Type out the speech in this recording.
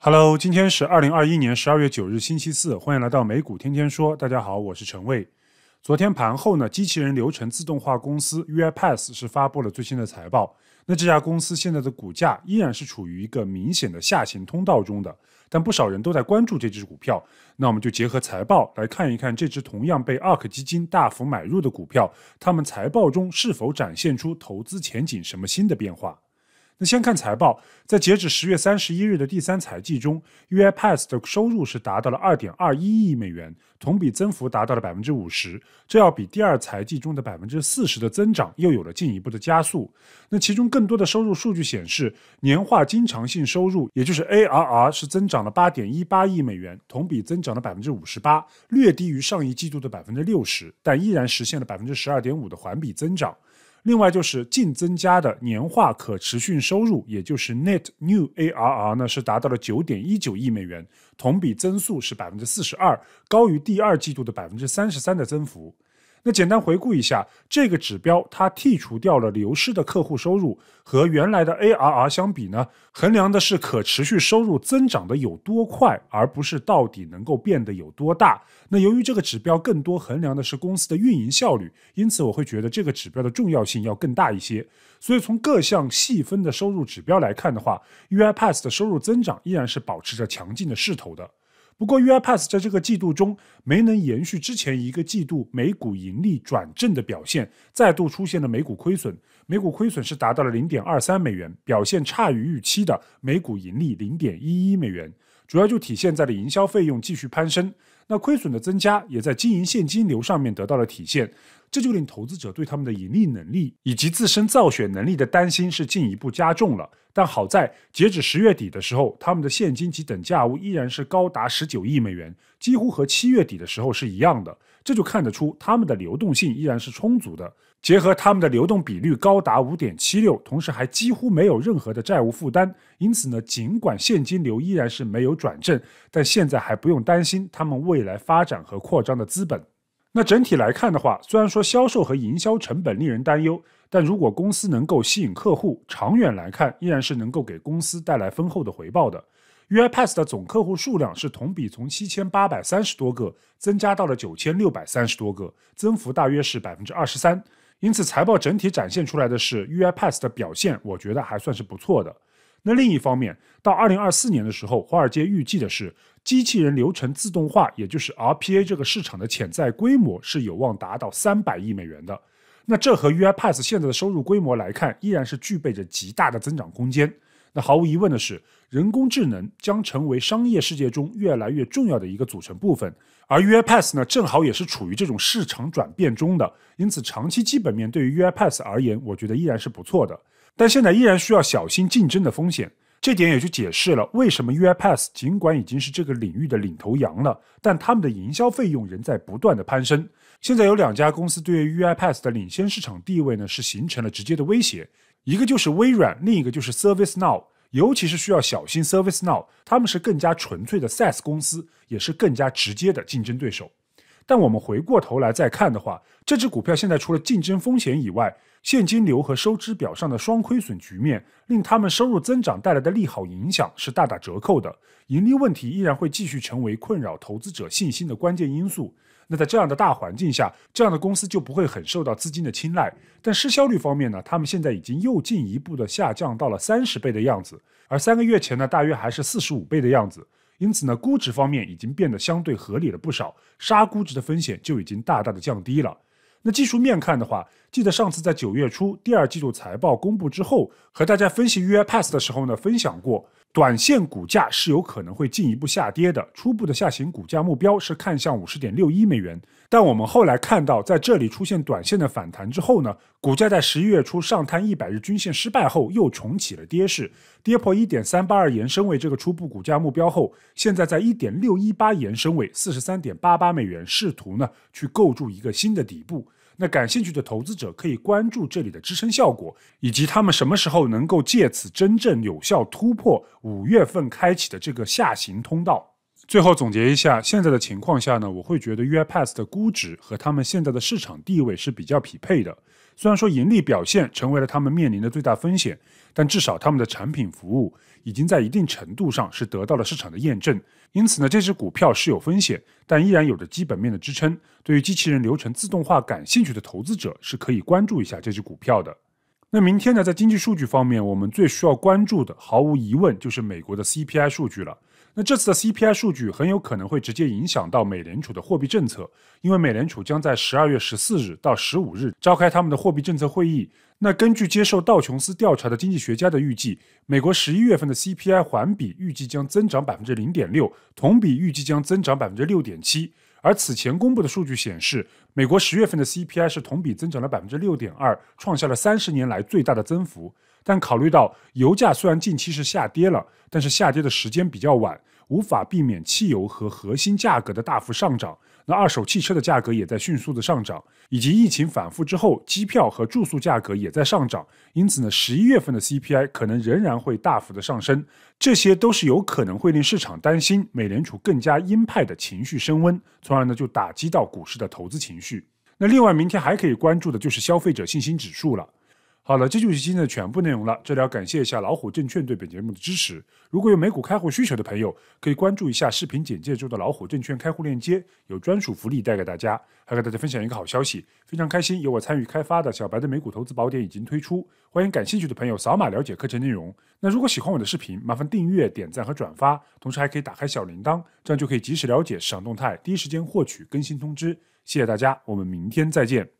Hello，今天是二零二一年十二月九日，星期四，欢迎来到美股天天说。大家好，我是陈卫。昨天盘后呢，机器人流程自动化公司 UiPath 是发布了最新的财报。那这家公司现在的股价依然是处于一个明显的下行通道中的，但不少人都在关注这只股票。那我们就结合财报来看一看这只同样被 ARK 基金大幅买入的股票，他们财报中是否展现出投资前景什么新的变化。那先看财报，在截止十月三十一日的第三财季中，UiPath 的收入是达到了二点二一亿美元，同比增幅达到了百分之五十，这要比第二财季中的百分之四十的增长又有了进一步的加速。那其中更多的收入数据显示，年化经常性收入，也就是 ARR 是增长了八点一八亿美元，同比增长了百分之五十八，略低于上一季度的百分之六十，但依然实现了百分之十二点五的环比增长。另外就是净增加的年化可持续收入，也就是 Net New ARR 呢，是达到了九点一九亿美元，同比增速是百分之四十二，高于第二季度的百分之三十三的增幅。那简单回顾一下这个指标，它剔除掉了流失的客户收入，和原来的 ARR 相比呢，衡量的是可持续收入增长的有多快，而不是到底能够变得有多大。那由于这个指标更多衡量的是公司的运营效率，因此我会觉得这个指标的重要性要更大一些。所以从各项细分的收入指标来看的话，UiPath 的收入增长依然是保持着强劲的势头的。不过，UiPath 在这个季度中没能延续之前一个季度每股盈利转正的表现，再度出现了每股亏损。每股亏损是达到了零点二三美元，表现差于预期的每股盈利零点一一美元，主要就体现在了营销费用继续攀升。那亏损的增加也在经营现金流上面得到了体现。这就令投资者对他们的盈利能力以及自身造血能力的担心是进一步加重了。但好在截止十月底的时候，他们的现金及等价物依然是高达十九亿美元，几乎和七月底的时候是一样的。这就看得出他们的流动性依然是充足的。结合他们的流动比率高达五点七六，同时还几乎没有任何的债务负担，因此呢，尽管现金流依然是没有转正，但现在还不用担心他们未来发展和扩张的资本。那整体来看的话，虽然说销售和营销成本令人担忧，但如果公司能够吸引客户，长远来看依然是能够给公司带来丰厚的回报的。UiPath 的总客户数量是同比从七千八百三十多个增加到了九千六百三十多个，增幅大约是百分之二十三。因此，财报整体展现出来的是 UiPath 的表现，我觉得还算是不错的。那另一方面，到二零二四年的时候，华尔街预计的是机器人流程自动化，也就是 RPA 这个市场的潜在规模是有望达到三百亿美元的。那这和 UiPath 现在的收入规模来看，依然是具备着极大的增长空间。那毫无疑问的是，人工智能将成为商业世界中越来越重要的一个组成部分，而 UiPath 呢，正好也是处于这种市场转变中的。因此，长期基本面对于 UiPath 而言，我觉得依然是不错的。但现在依然需要小心竞争的风险，这点也就解释了为什么 UiPath 尽管已经是这个领域的领头羊了，但他们的营销费用仍在不断的攀升。现在有两家公司对于 UiPath 的领先市场地位呢，是形成了直接的威胁，一个就是微软，另一个就是 ServiceNow。尤其是需要小心 ServiceNow，他们是更加纯粹的 SaaS 公司，也是更加直接的竞争对手。但我们回过头来再看的话，这只股票现在除了竞争风险以外，现金流和收支表上的双亏损局面，令他们收入增长带来的利好影响是大打折扣的。盈利问题依然会继续成为困扰投资者信心的关键因素。那在这样的大环境下，这样的公司就不会很受到资金的青睐。但市销率方面呢，他们现在已经又进一步的下降到了三十倍的样子，而三个月前呢，大约还是四十五倍的样子。因此呢，估值方面已经变得相对合理了不少，杀估值的风险就已经大大的降低了。那技术面看的话，记得上次在九月初第二季度财报公布之后，和大家分析 UiPath 的时候呢，分享过。短线股价是有可能会进一步下跌的，初步的下行股价目标是看向五十点六一美元。但我们后来看到，在这里出现短线的反弹之后呢，股价在十一月初上探一百日均线失败后，又重启了跌势，跌破一点三八二延伸位这个初步股价目标后，现在在一点六一八延伸位四十三点八八美元，试图呢去构筑一个新的底部。那感兴趣的投资者可以关注这里的支撑效果，以及他们什么时候能够借此真正有效突破五月份开启的这个下行通道。最后总结一下，现在的情况下呢，我会觉得 UiPath 的估值和他们现在的市场地位是比较匹配的。虽然说盈利表现成为了他们面临的最大风险，但至少他们的产品服务已经在一定程度上是得到了市场的验证。因此呢，这只股票是有风险，但依然有着基本面的支撑。对于机器人流程自动化感兴趣的投资者是可以关注一下这只股票的。那明天呢，在经济数据方面，我们最需要关注的，毫无疑问就是美国的 CPI 数据了。那这次的 CPI 数据很有可能会直接影响到美联储的货币政策，因为美联储将在十二月十四日到十五日召开他们的货币政策会议。那根据接受道琼斯调查的经济学家的预计，美国十一月份的 CPI 环比预计将增长百分之零点六，同比预计将增长百分之六点七。而此前公布的数据显示，美国十月份的 CPI 是同比增长了百分之六点二，创下了三十年来最大的增幅。但考虑到油价虽然近期是下跌了，但是下跌的时间比较晚，无法避免汽油和核心价格的大幅上涨。那二手汽车的价格也在迅速的上涨，以及疫情反复之后，机票和住宿价格也在上涨。因此呢，十一月份的 CPI 可能仍然会大幅的上升，这些都是有可能会令市场担心美联储更加鹰派的情绪升温，从而呢就打击到股市的投资情绪。那另外，明天还可以关注的就是消费者信心指数了。好了，这就是今天的全部内容了。这里要感谢一下老虎证券对本节目的支持。如果有美股开户需求的朋友，可以关注一下视频简介中的老虎证券开户链接，有专属福利带给大家。还给大家分享一个好消息，非常开心，由我参与开发的小白的美股投资宝典已经推出，欢迎感兴趣的朋友扫码了解课程内容。那如果喜欢我的视频，麻烦订阅、点赞和转发，同时还可以打开小铃铛，这样就可以及时了解市场动态，第一时间获取更新通知。谢谢大家，我们明天再见。